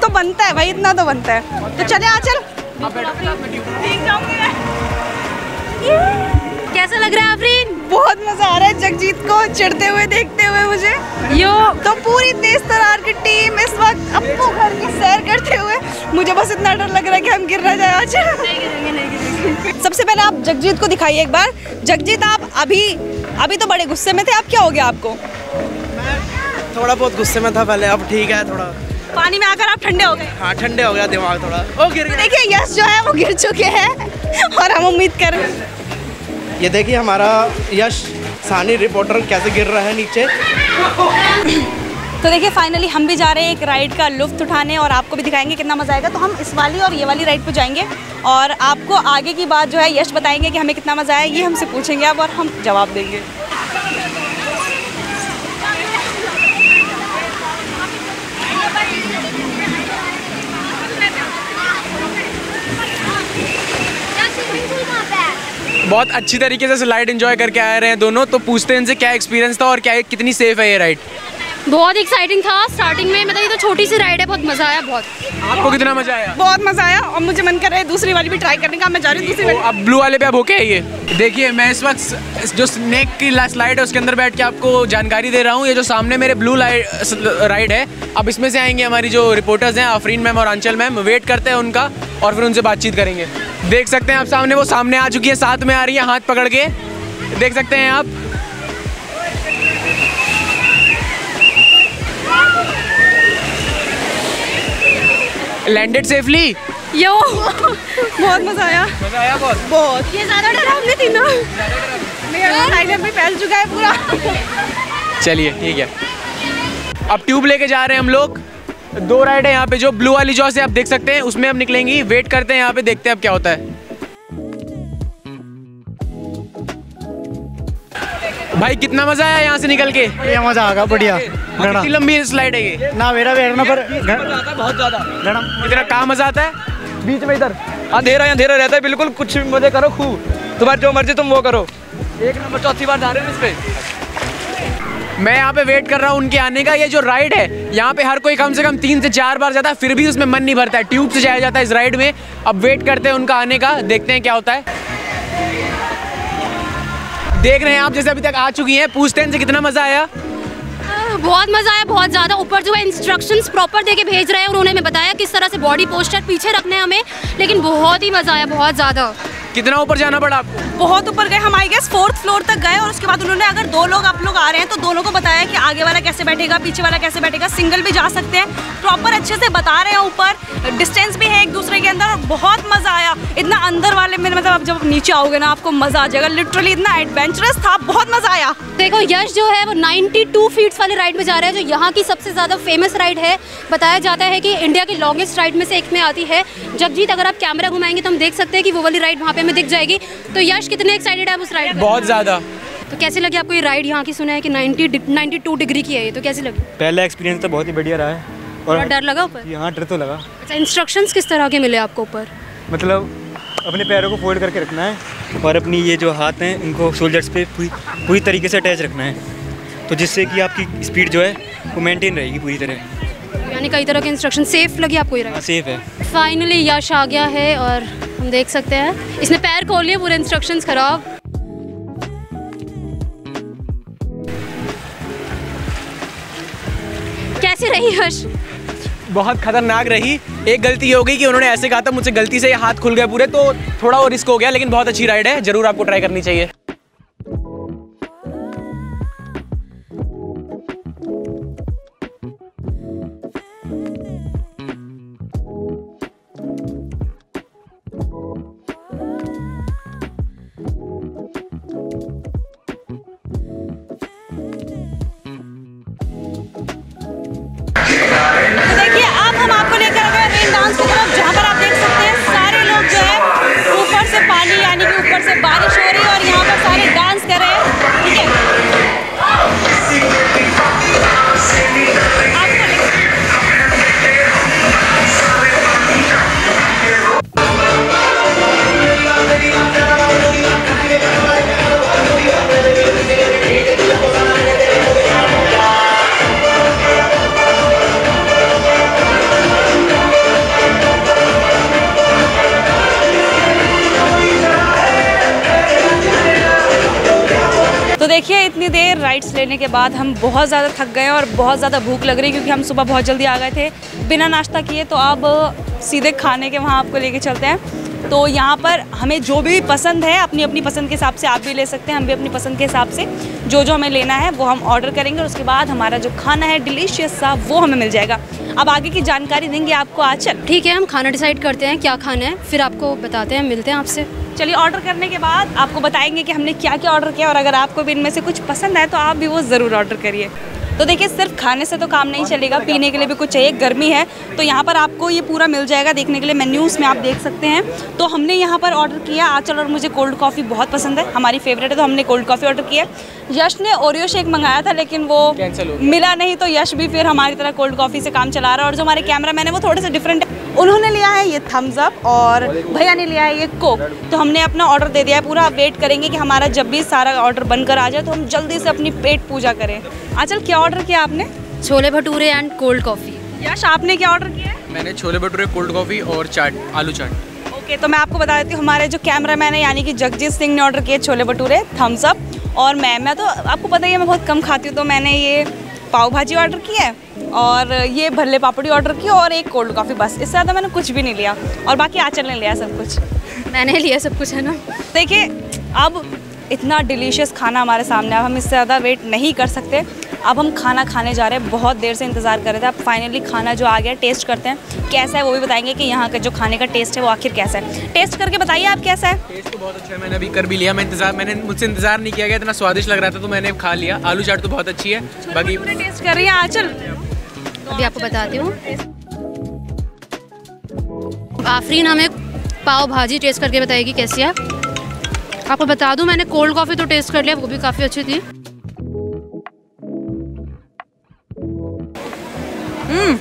तो बनता है भाई इतना तो बनता है। तो चले जाऊँगी मैं। कैसा लग रहा है आफरीन? बहुत मज़ा आ रहा है जगजीत को चिढ़ते हुए देखते हुए मुझे। यो। तो पूरी तेज तरार की टीम इस वक्त अपने घर की सैर करते हुए मुझे बस इतना डर लग रहा है कि हम गिर ना जाए आज। नहीं गिरेंगे नहीं गिरेंगे। सबसे पहले आप जगजीत को दिखाइए एक बार। जगजीत आप अभी अभी तो बड़े गुस्से में थे अब क्या हो गया आपको? थोड़ा बहुत गुस्से में था पहले अब ठीक है थोड़ा। पानी में आकर आप ठंडे हो गए। हाँ ठंडे हो गया दिमाग थोड़ा। ओ गिर तो देखिए यश जो है वो गिर चुके हैं और हम उम्मीद कर रहे हैं। ये देखिए हमारा यश सानी रिपोर्टर कैसे गिर रहा है नीचे। तो देखिए फाइनली हम भी जा रहे हैं एक राइड का लुफ्त उठाने और आपको भी दिखाएँगे कितना मज़ा आएगा। तो हम इस वाली और ये वाली राइड पर जाएँगे और आपको आगे की बात जो है यश बताएँगे कि हमें कितना मज़ा आया ये हमसे पूछेंगे अब और हम जवाब देंगे। बहुत अच्छी तरीके से स्लाइड एंजॉय करके आ रहे हैं दोनों तो पूछते हैं इनसे क्या एक्सपीरियंस था और क्या कितनी सेफ़ है ये राइड बहुत एक्साइटिंग था। स्टार्टिंग में मतलब ये तो छोटी सी राइड है बहुत मज़ा आया बहुत। आपको कितना मज़ा आया? बहुत मज़ा आया और मुझे मन कर रहा है दूसरी वाली भी ट्राई करने का। मैं जा रही हूँ दूसरी तो वाली अब ब्लू वाले पे आप होके आइए देखिए मैं इस वक्त जो स्नेक की स्लाइड है उसके अंदर बैठ के आपको जानकारी दे रहा हूँ। ये जो सामने मेरे ब्लू राइड है अब इसमें से आएँगे हमारी जो रिपोर्टर्स हैं आफरीन मैम और आंचल मैम। वेट करते हैं उनका और फिर उनसे बातचीत करेंगे। देख सकते हैं आप सामने वो सामने आ चुकी है साथ में आ रही है हाथ पकड़ के। देख सकते हैं आप। लैंडेड सेफली यो बहुत मज़ा आया। मज़ा आया बहुत? बहुत। ये ज़्यादा डरावनी थी ना। मेरा टाइगर भी फैल चुका है पूरा। चलिए ठीक है। अब ट्यूब लेके जा रहे हैं हम लोग। दो राइड है यहाँ पे जो ब्लू वाली जो से आप देख सकते हैं। उसमें हम निकलेंगी। वेट करते हैं यहाँ पे देखते हैं अब क्या होता है। भाई कितना मज़ा आया यहाँ से निकल के? ये मज़ा आ गया बढ़िया कितनी लंबी स्लाइड है ये? ना मेरा बैठना पर बहुत ज़्यादा। कितना कहाँ मज़ा आता है? बीच में इधर। अंधेरा अंधेरा रहता है बिल्कुल। कुछ भी मज़े करो खूब। तुम्हारी जो मर्ज़ी तुम वो करो। एक नंबर चौथी बार जा रहे हो इस पे। मैं यहाँ पे वेट कर रहा हूँ उनके आने का। ये जो राइड है, यहाँ पे हर कोई कम से कम तीन से चार बार जाता है, फिर भी उसमें मन नहीं भरता है। ट्यूब से जाया जाता है इस राइड में। अब वेट करते हैं उनका आने का, देखते हैं क्या होता है। देख रहे हैं आप, जैसे अभी तक आ चुकी हैं। पूछते हैं कितना मज़ा आया। बहुत मज़ा आया, बहुत ज़्यादा। ऊपर जो है इंस्ट्रक्शंस प्रॉपर देके भेज रहे हैं। उन्होंने बताया किस तरह से बॉडी पोस्टर पीछे रखना हमें। लेकिन बहुत ही मज़ा आया, बहुत ज़्यादा। कितना ऊपर जाना पड़ा आपको? बहुत ऊपर गए हम आई गेस फोर्थ फ्लोर तक गए और उसके बाद उन्होंने अगर दो लोग आप लोग आ रहे हैं तो दोनों को बताया कि आगे वाला कैसे बैठेगा पीछे वाला कैसे बैठेगा सिंगल भी जा सकते हैं। प्रॉपर अच्छे से बता रहे हैं ऊपर डिस्टेंस भी है एक दूसरे के अंदर और बहुत मज़ा आया। इतना अंदर वाले में मतलब आप जब नीचे आओगे ना आपको मज़ा आ जाएगा। लिटरली इतना एडवेंचरस था बहुत मज़ा आया। देखो यश जो है वो 92 फीट्स वाले राइड में जा रहा है जो यहाँ की सबसे ज़्यादा फ़ेमस राइड है। बताया जाता है कि इंडिया की लॉन्गेस्ट राइड में से एक में आती है। जगजीत अगर आप कैमरा घुमाएँगे तो हम देख सकते हैं कि वो वाली राइड वहाँ पे हमें दिख जाएगी। तो यश कितने एक्साइटेड है उस राइड बहुत ज़्यादा। तो कैसी लगी आपको ये राइड यहाँ की? सुना है कि 90 92 डिग्री की है ये तो कैसी लगी? पहला एक्सपीरियंस तो बहुत ही बढ़िया रहा है। थोड़ा डर लगा ऊपर? यहाँ डर तो लगा। अच्छा इंस्ट्रक्शंस किस तरह के मिले आपको ऊपर? मतलब अपने पैरों को फोल्ड करके रखना है और अपनी ये जो हाथ हैं इनको शोल्डर्स पे पूरी पूरी तरीके से अटैच रखना है। तो जिससे कि आपकी स्पीड जो है वो मेंटेन रहेगी पूरी तरह। यानी कई तरह के इंस्ट्रक्शन सेफ़ लगी आपको ये राइड हाँ सेफ़ है। फाइनली यश आ गया है और हम देख सकते हैं। इसने पैर खोल लिए पूरे इंस्ट्रक्शंस खराब। कैसी रही यश? बहुत खतरनाक रही। एक गलती हो गई कि उन्होंने ऐसे कहा था मुझसे गलती से ये हाथ खुल गए पूरे तो थोड़ा और रिस्क हो गया लेकिन बहुत अच्छी राइड है। ज़रूर आपको ट्राई करनी चाहिए। लेने के बाद हम बहुत ज़्यादा थक गए और बहुत ज़्यादा भूख लग रही क्योंकि हम सुबह बहुत जल्दी आ गए थे। बिना नाश्ता किए तो अब सीधे खाने के वहाँ आपको लेके चलते हैं। तो यहाँ पर हमें जो भी पसंद है अपनी अपनी पसंद के हिसाब से आप भी ले सकते हैं, हम भी अपनी पसंद के हिसाब से जो जो हमें लेना है वो हम ऑर्डर करेंगे और उसके बाद हमारा जो खाना है डिलीशियस सा वो हमें मिल जाएगा। अब आगे की जानकारी देंगे आपको आचल ठीक है, हम खाना डिसाइड करते हैं क्या खाना है, फिर आपको बताते हैं, मिलते हैं आपसे। चलिए ऑर्डर करने के बाद आपको बताएँगे कि हमने क्या क्या ऑर्डर किया और अगर आपको भी इनमें से कुछ पसंद है तो आप भी वो ज़रूर ऑर्डर करिए। तो देखिए सिर्फ़ खाने से तो काम नहीं चलेगा पीने के लिए भी कुछ चाहिए गर्मी है तो यहाँ पर आपको ये पूरा मिल जाएगा देखने के लिए मेन्यूज़ में आप देख सकते हैं। तो हमने यहाँ पर ऑर्डर किया आचल और मुझे कोल्ड कॉफ़ी बहुत पसंद है हमारी फेवरेट है तो हमने कोल्ड कॉफ़ी ऑर्डर किया। यश ने ओरियो शेक मंगाया था लेकिन वो मिला नहीं तो यश भी फिर हमारी तरह कोल्ड कॉफ़ी से काम चला रहा है और जो हमारे कैमरा मैन है वो थोड़े से डिफरेंट है। उन्होंने लिया है ये थम्स अप और भैया ने लिया है ये कोक तो हमने अपना ऑर्डर दे दिया है पूरा वेट करेंगे कि हमारा जब भी सारा ऑर्डर बनकर आ जाए तो हम जल्दी से अपनी पेट पूजा करें। आचल क्या ऑर्डर किया आपने? Chole bhature and cold coffee Yash आपने क्या ऑर्डर किया है? मैंने छोले भटूरे कोल्ड कॉफ़ी और चाट आलू चाट। ओके तो मैं आपको बता देती हूँ हमारे जो कैमरा मैन है यानी कि जगजीत सिंह ने ऑर्डर किए छोले भटूरे थम्स अप और मैं मैं तो आपको पता ही है मैं बहुत कम खाती हूँ तो मैंने ये पाव भाजी ऑर्डर की है। और ये भल्ले पापड़ी ऑर्डर की और एक कोल्ड कॉफ़ी बस। इससे ज़्यादा मैंने कुछ भी नहीं लिया। और बाकी आचल ने लिया सब कुछ। मैंने लिया सब कुछ है ना? देखिए अब इतना डिलीशियस खाना हमारे सामने अब हम इससे ज़्यादा वेट नहीं कर सकते। अब हम खाना खाने जा रहे हैं। बहुत देर से इंतज़ार कर रहे थे। अब फाइनली खाना जो आ गया टेस्ट करते हैं। कैसा है वो भी बताएँगे कि यहाँ का जो खाने का टेस्ट है वो आखिर कैसा है। टेस्ट करके बताइए आप कैसा है। टेस्ट तो बहुत अच्छा है। मैंने अभी कर भी लिया। मैं इंतज़ार मैंने मुझसे इंतज़ार नहीं किया गया। इतना स्वादिष्ट लग रहा था तो मैंने खा लिया। आलू चाट तो बहुत अच्छी है। बाकी टेस्ट कर रही है। आंचल अभी आपको बताती हूँ। आफरीन हमें पाव भाजी टेस्ट करके बताएगी कैसी है। आपको बता दूँ, मैंने कोल्ड कॉफ़ी तो टेस्ट कर लिया, वो भी काफ़ी अच्छी थी। हम्म,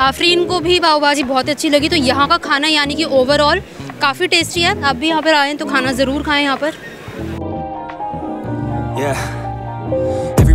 आफरीन को भी पाव भाजी बहुत अच्छी लगी तो यहाँ का खाना यानी कि ओवरऑल काफ़ी टेस्टी है। आप भी यहाँ पर आए तो खाना ज़रूर खाएँ यहाँ पर। Yeah.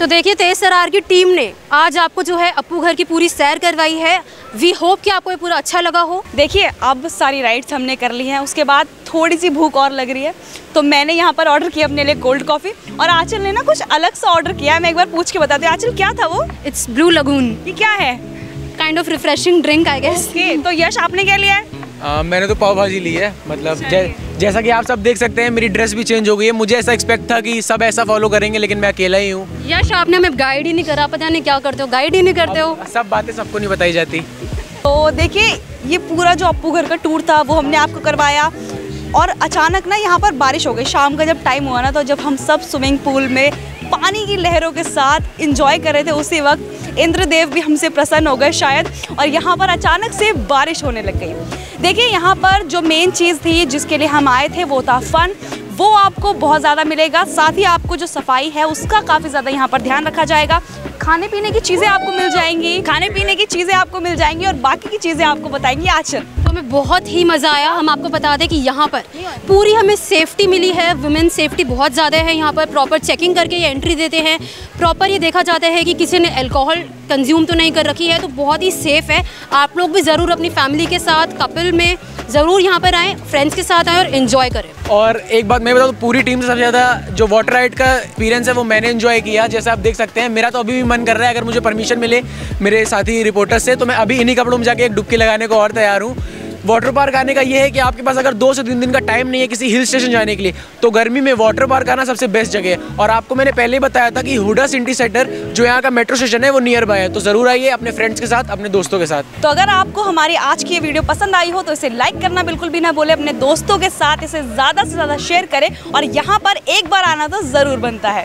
तो देखिए तेज सरार की टीम ने आज आपको जो है अपू घर की पूरी सैर करवाई है। वी होप कि आपको ये पूरा अच्छा लगा हो। देखिए अब सारी राइड्स हमने कर ली हैं। उसके बाद थोड़ी सी भूख और लग रही है तो मैंने यहाँ पर ऑर्डर किया अपने लिए कोल्ड कॉफ़ी और आंचल ने ना कुछ अलग सा ऑर्डर किया है। मैं एक बार पूछ के बताती हूँ आंचल क्या था वो? इट्स ब्लू लगून ये क्या है? Kind of refreshing drink I guess तो यश आपने क्या लिया है? आ, मैंने तो पाव भाजी ली है मतलब जै, जैसा कि आप सब देख सकते हैं मेरी ड्रेस भी चेंज हो गई है। मुझे ऐसा एक्सपेक्ट था कि सब ऐसा फॉलो करेंगे लेकिन मैं अकेला ही हूँ। यश आपने हमें गाइड ही नहीं करा पता नहीं क्या करते हो गाइड ही नहीं करते हो। सब बातें सबको नहीं बताई जाती। तो देखिए ये पूरा जो अपू घर का टूर था वो हमने आपको करवाया। और अचानक ना यहाँ पर बारिश हो गई। शाम का जब टाइम हुआ ना तो जब हम सब स्विमिंग पूल में पानी की लहरों के साथ इंजॉय कर रहे थे उसी वक्त इंद्रदेव भी हमसे प्रसन्न हो गए शायद, और यहाँ पर अचानक से बारिश होने लग गई। देखिए, यहाँ पर जो मेन चीज़ थी जिसके लिए हम आए थे वो था फ़न वो आपको बहुत ज़्यादा मिलेगा, साथ ही आपको जो सफ़ाई है उसका काफ़ी ज़्यादा यहाँ पर ध्यान रखा जाएगा। खाने पीने की चीज़ें आपको मिल जाएँगी, खाने पीने की चीज़ें आपको मिल जाएँगी और बाकी की चीज़ें आपको बताएँगी आचल तो हमें बहुत ही मज़ा आया। हम आपको बता दें कि यहाँ पर पूरी हमें सेफ्टी मिली है। वुमेन सेफ्टी बहुत ज़्यादा है यहाँ पर। प्रॉपर चेकिंग करके ये एंट्री देते हैं। प्रॉपर ये देखा जाता है कि किसी ने अल्कोहल कंज्यूम तो नहीं कर रखी है तो बहुत ही सेफ़ है। आप लोग भी ज़रूर अपनी फैमिली के साथ कपल में ज़रूर यहाँ पर आएँ फ्रेंड्स के साथ आएँ और इन्जॉय करें। और एक बात मैं बताऊँ, पूरी टीम से सबसे ज़्यादा जो वाटर राइड का एक्सपीरियंस है, वो मैंने इन्जॉय किया। जैसे आप देख सकते हैं, मेरा तो अभी भी मन कर रहा है, अगर मुझे परमिशन मिले मेरे साथी रिपोर्टर्स से तो मैं अभी इन्हीं कपड़ों में जाके एक डुबकी लगाने को और तैयार हूँ। वाटर पार्क आने का ये है कि आपके पास अगर दो से तीन दिन का टाइम नहीं है किसी हिल स्टेशन जाने के लिए तो गर्मी में वाटर पार्क आना सबसे बेस्ट जगह है। और आपको मैंने पहले ही बताया था कि हुडा सिटी सेंटर, जो यहाँ का मेट्रो स्टेशन है, वो नियर बाय है। तो ज़रूर आइए अपने फ्रेंड्स के साथ, अपने दोस्तों के साथ। तो अगर आपको हमारी आज की ये वीडियो पसंद आई हो तो इसे लाइक करना बिल्कुल भी ना बोले अपने दोस्तों के साथ इसे ज़्यादा से ज़्यादा शेयर करें, और यहाँ पर एक बार आना तो ज़रूर बनता है।